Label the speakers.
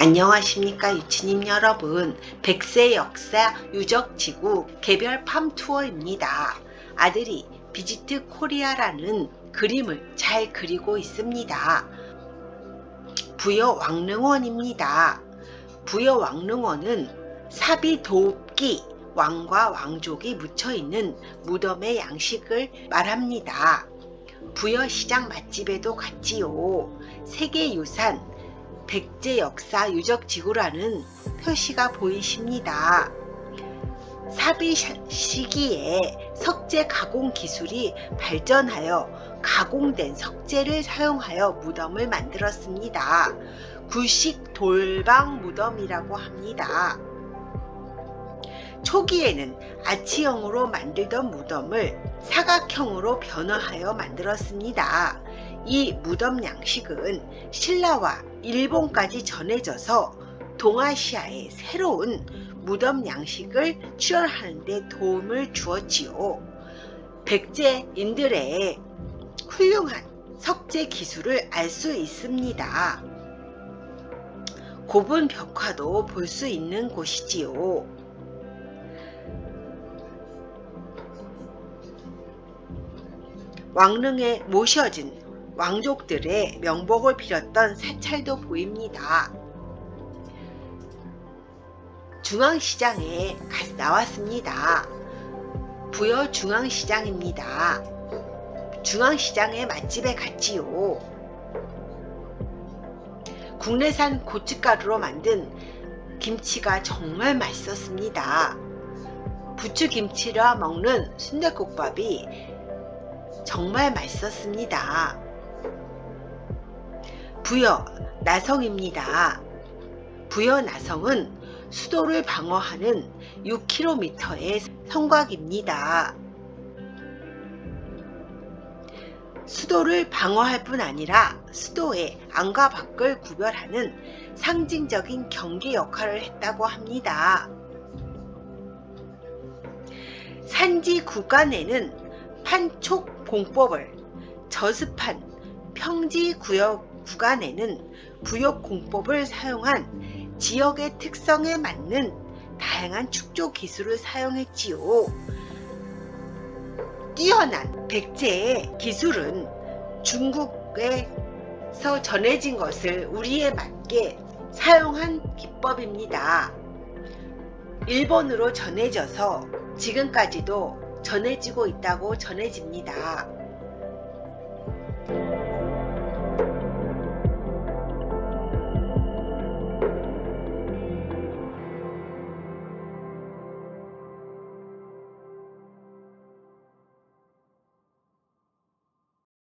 Speaker 1: 안녕하십니까 유친님 여러분 백제 역사 유적지구 개별 팸투어입니다. 아들이 Visit Korea라는 그림을 잘 그리고 있습니다. 부여 왕릉원입니다. 부여 왕릉원은 사비 도읍기 왕과 왕족이 묻혀있는 무덤의 양식을 말합니다. 부여시장 맛집에도 갔지요. 세계유산 백제 역사 유적지구라는 표시가 보이십니다. 사비 시기에 석재 가공 기술이 발전하여 가공된 석재를 사용하여 무덤을 만들었습니다. 구식 돌방 무덤이라고 합니다. 초기에는 아치형으로 만들던 무덤을 사각형으로 변화하여 만들었습니다. 이 무덤 양식은 신라와 일본까지 전해져서 동아시아의 새로운 무덤 양식을 출현하는 데 도움을 주었지요. 백제인들의 훌륭한 석재 기술을 알 수 있습니다. 고분 벽화도 볼 수 있는 곳이지요. 왕릉에 모셔진 왕족들의 명복을 빌었던 사찰도 보입니다. 중앙시장에 나왔습니다. 부여 중앙시장입니다. 중앙시장의 맛집에 갔지요. 국내산 고춧가루로 만든 김치가 정말 맛있었습니다. 부추김치라 먹는 순대국밥이 정말 맛있었습니다. 부여 나성입니다. 부여 나성은 수도를 방어하는 6km의 성곽입니다. 수도를 방어할 뿐 아니라 수도의 안과 밖을 구별하는 상징적인 경계 역할을 했다고 합니다. 산지 구간에는 판촉 공법을 저습한 평지 구역 구간에는 부역 공법을 사용한 지역의 특성에 맞는 다양한 축조 기술을 사용했지요. 뛰어난 백제의 기술은 중국에서 전해진 것을 우리에 맞게 사용한 기법입니다. 일본으로 전해져서 지금까지도 전해지고 있다고 전해집니다.